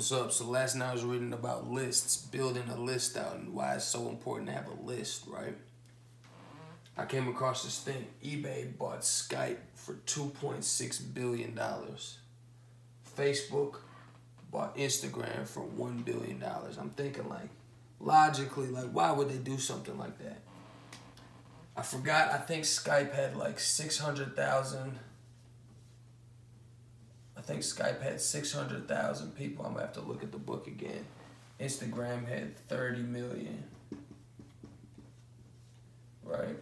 What's up? So last night I was reading about lists, building a list out, and why it's so important to have a list, right? I came across this thing. eBay bought Skype for $2.6 billion. Facebook bought Instagram for $1 billion. I'm thinking, like, logically, like, why would they do something like that? I forgot, I think Skype had like 600,000 I think Skype had 600,000 people. I'm going to have to look at the book again. Instagram had 30 million. Right?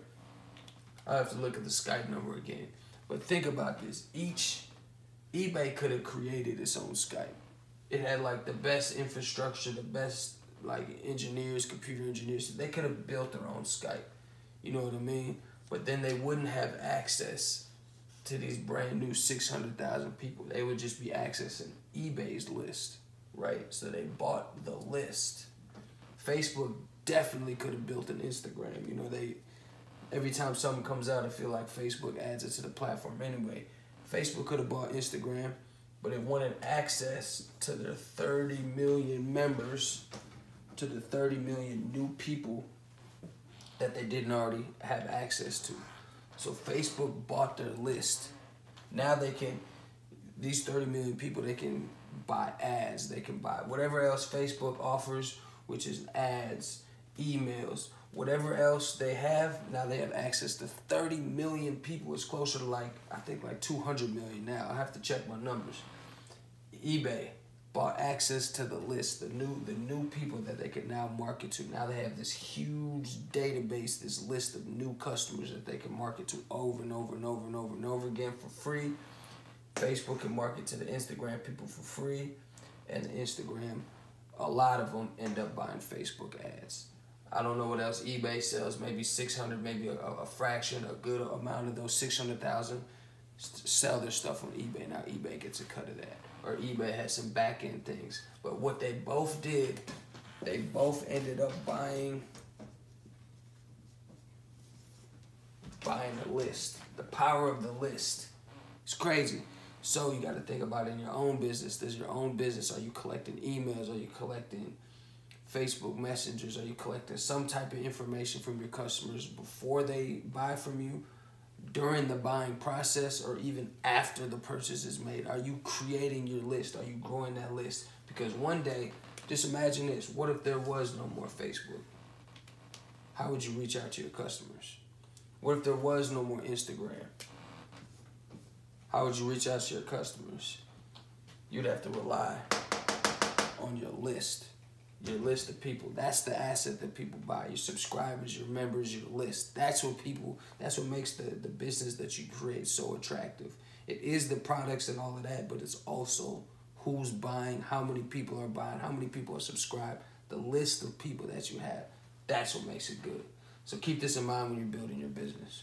I have to look at the Skype number again. But think about this. Each eBay could have created its own Skype. It had like the best infrastructure, the best like engineers, computer engineers. They could have built their own Skype. You know what I mean? But then they wouldn't have access to these brand new 600,000 people. They would just be accessing eBay's list, right? So they bought the list. Facebook definitely could have built an Instagram. You know, they every time something comes out, I feel like Facebook adds it to the platform anyway. Facebook could have bought Instagram, but it wanted access to their 30 million members, to the 30 million new people that they didn't already have access to. So Facebook bought their list. Now they can, these 30 million people, they can buy ads. They can buy whatever else Facebook offers, which is ads, emails, whatever else they have. Now they have access to 30 million people. It's closer to like, I think like 200 million now. I have to check my numbers. eBay bought access to the list, the new the new people that they can now market to. Now they have this huge database, this list of new customers that they can market to over and over and over and over and over again for free. Facebook can market to the Instagram people for free, and Instagram, a lot of them end up buying Facebook ads. I don't know what else eBay sells. Maybe six hundred, maybe a, a fraction, a good amount of those six hundred thousand sell their stuff on eBay. Now eBay gets a cut of that or eBay had some back end things. But what they both did, they both ended up buying buying a list. The power of the list. It's crazy. So you got to think about it in your own business. There's your own business. Are you collecting emails? Are you collecting Facebook messengers? Are you collecting some type of information from your customers before they buy from you? During the buying process or even after the purchase is made? Are you creating your list? Are you growing that list? Because one day, just imagine this what if there was no more Facebook? How would you reach out to your customers? What if there was no more Instagram? How would you reach out to your customers? You'd have to rely on your list your list of people. That's the asset that people buy. Your subscribers, your members, your list. That's what people, that's what makes the, the business that you create so attractive. It is the products and all of that, but it's also who's buying, how many people are buying, how many people are subscribed, the list of people that you have. That's what makes it good. So keep this in mind when you're building your business.